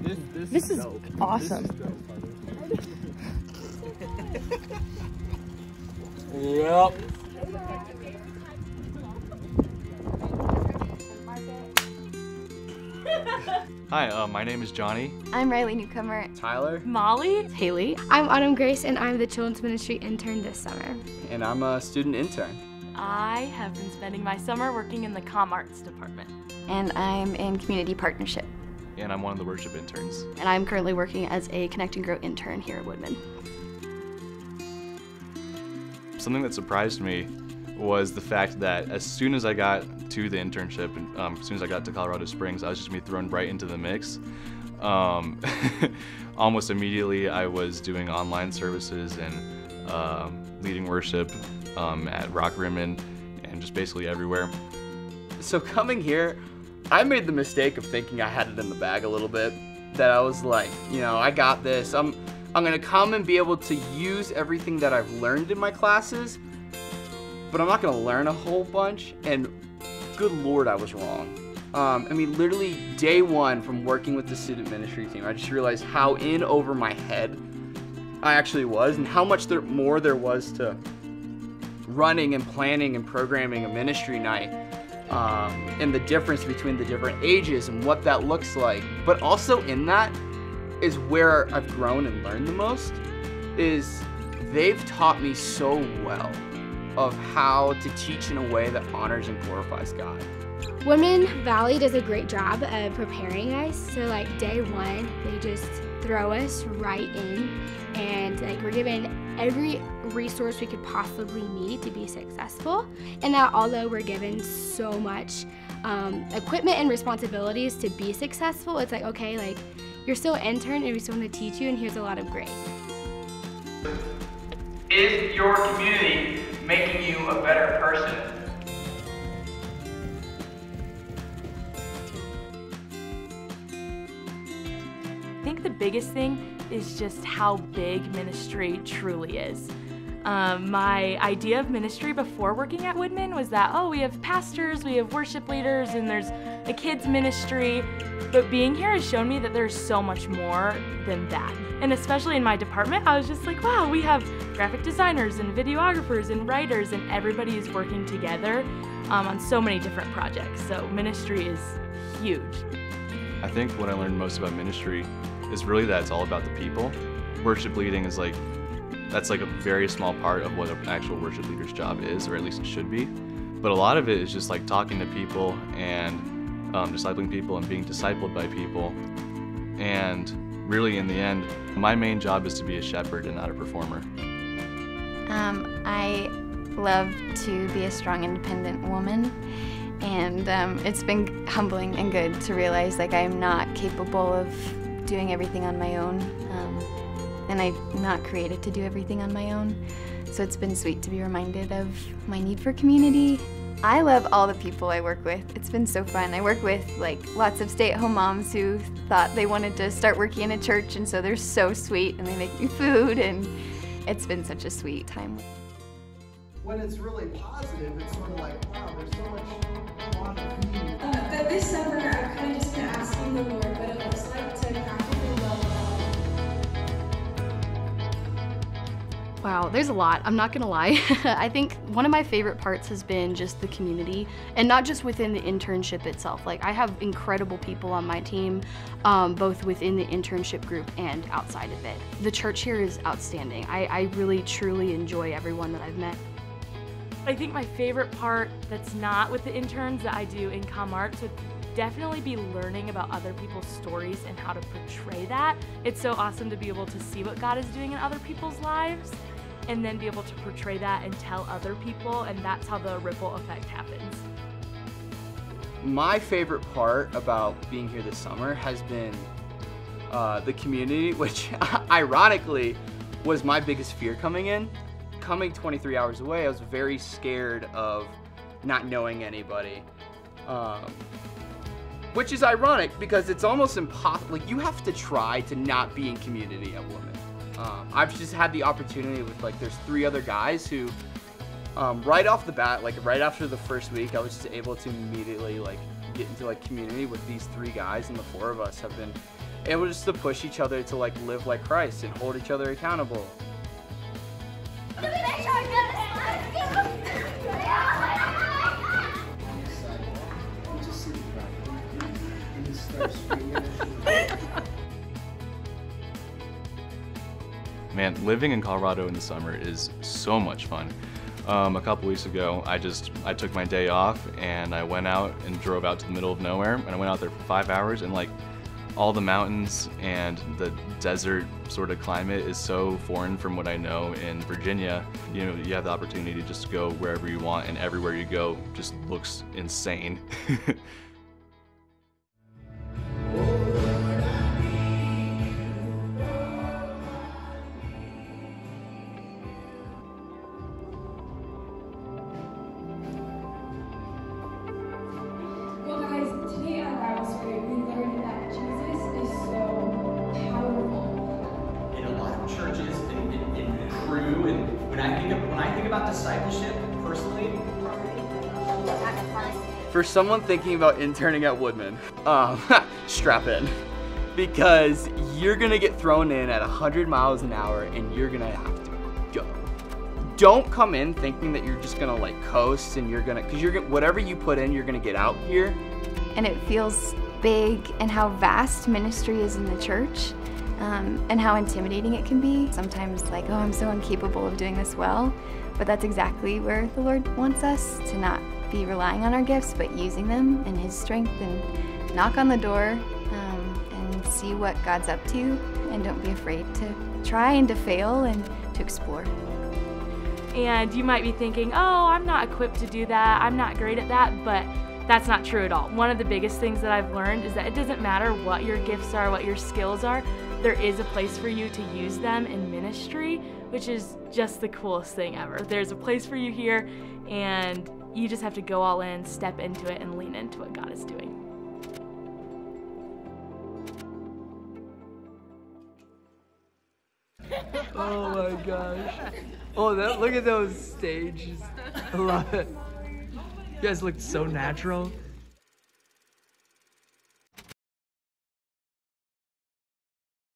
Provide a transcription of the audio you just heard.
This, this, This is dope. awesome. This is dope, Yep. Hi, uh, my name is Johnny. I'm Riley Newcomer. Tyler, Molly, Haley. I'm Autumn Grace, and I'm the Children's Ministry intern this summer. and I'm a student intern. I have been spending my summer working in the Com Arts department. And I'm in community partnership. And I'm one of the worship interns. And I'm currently working as a Connect and Grow intern here at Woodmen. Something that surprised me was the fact that as soon as I got to the internship, and um, as soon as I got to Colorado Springs, I was just gonna be thrown right into the mix. Um, almost immediately, I was doing online services and um, leading worship um, at Rockrimmon and just basically everywhere. So coming here, I made the mistake of thinking I had it in the bag a little bit. That I was like, you know, I got this. I'm I'm gonna come and be able to use everything that I've learned in my classes, but I'm not gonna learn a whole bunch. And good lord, I was wrong. Um, I mean, literally day one from working with the student ministry team, I just realized how in over my head I actually was, and how much there more there was to running and planning and programming a ministry night um, and the difference between the different ages and what that looks like. But also in that is where I've grown and learned the most is they've taught me so well of how to teach in a way that honors and glorifies God. Woodmen Valley does a great job of preparing us. So, like, day one, they just throw us right in, and like, we're given every resource we could possibly need to be successful. And that, although we're given so much um, equipment and responsibilities to be successful, it's like, okay, like, you're still an intern, and we still want to teach you, and here's a lot of grace. Is your community the biggest thing is just how big ministry truly is. Um, my idea of ministry before working at Woodmen was that, oh, we have pastors, we have worship leaders, and there's a kids' ministry. But being here has shown me that there's so much more than that. And especially in my department, I was just like, wow, we have graphic designers and videographers and writers, and everybody is working together um, on so many different projects. So ministry is huge. I think what I learned most about ministry is really that it's all about the people. Worship leading is like, that's like a very small part of what an actual worship leader's job is, or at least it should be. But a lot of it is just like talking to people and um, discipling people and being discipled by people. And really, in the end, my main job is to be a shepherd and not a performer. Um, I love to be a strong, independent woman. And um, it's been humbling and good to realize like I'm not capable of doing everything on my own. Um, and I'm not created to do everything on my own. So it's been sweet to be reminded of my need for community. I love all the people I work with. It's been so fun. I work with like lots of stay-at-home moms who thought they wanted to start working in a church and so they're so sweet and they make me food and it's been such a sweet time. when it's really positive, it's sort of like, wow, there's so much want of community. Uh, but this summer, I've kind of Wow, there's a lot. I'm not gonna lie. I think one of my favorite parts has been just the community, and not just within the internship itself. Like I have incredible people on my team, um, both within the internship group and outside of it. The church here is outstanding. I, I really truly enjoy everyone that I've met. I think my favorite part that's not with the interns that I do in Com Arts would definitely be learning about other people's stories and how to portray that. It's so awesome to be able to see what God is doing in other people's lives and then be able to portray that and tell other people, and that's how the ripple effect happens. My favorite part about being here this summer has been uh, the community, which ironically was my biggest fear coming in. Coming 23 hours away, I was very scared of not knowing anybody. Um, which is ironic because it's almost impossible. Like, you have to try to not be in community at Woodmen. Um, I've just had the opportunity with, like, there's three other guys who um, right off the bat, like right after the first week, I was just able to immediately like get into like community with these three guys, and the four of us have been able just to push each other to like live like Christ and hold each other accountable. Man, living in Colorado in the summer is so much fun. Um, a couple weeks ago, I just I took my day off and I went out and drove out to the middle of nowhere, and I went out there for five hours, and like all the mountains and the desert sort of climate is so foreign from what I know in Virginia. You know, you have the opportunity to just go wherever you want, and everywhere you go just looks insane. when I think of, when I think about discipleship personally For someone thinking about interning at Woodmen, um, strap in. Because you're gonna get thrown in at 100 miles an hour and you're gonna have to go. Don't come in thinking that you're just gonna like coast and you're gonna, cause you're gonna, whatever you put in, you're gonna get out here. and it feels big and how vast ministry is in the church um, and how intimidating it can be. Sometimes, like, oh, I'm so incapable of doing this well, but that's exactly where the Lord wants us to not be relying on our gifts, but using them in His strength and knock on the door um, and see what God's up to, and don't be afraid to try and to fail and to explore. And you might be thinking, oh, I'm not equipped to do that, I'm not great at that, but that's not true at all. One of the biggest things that I've learned is that it doesn't matter what your gifts are, what your skills are, there is a place for you to use them in ministry, which is just the coolest thing ever. There's a place for you here, and you just have to go all in, step into it, and lean into what God is doing. Oh my gosh. Oh, that look at those stages. I love it. You guys looked so natural.